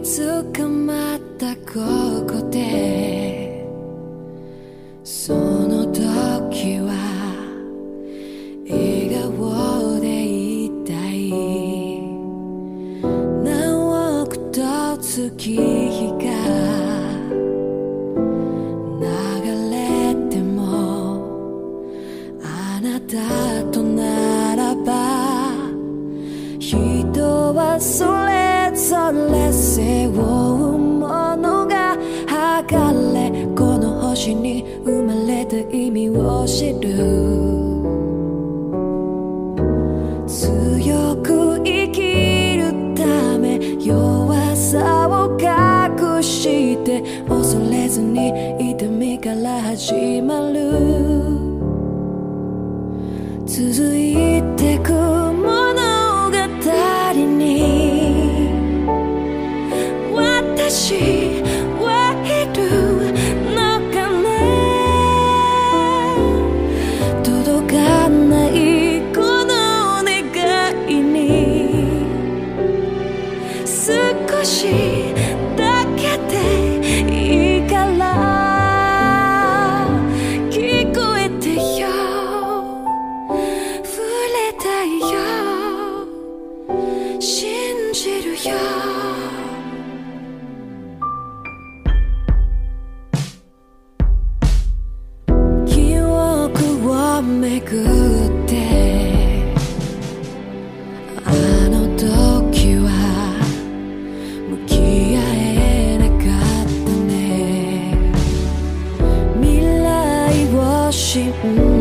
に捕まったここで。その時は笑顔でいたい。何億と月日が流れてもあなたとならば人はそれぞれ背負うものが測れこの星に生まれた意味を知る。強く生きるため弱さを隠して恐れずに痛みから始まる。しだけでいいから。聞こえてよ。触れたいよ。信じるよ。記憶はめぐを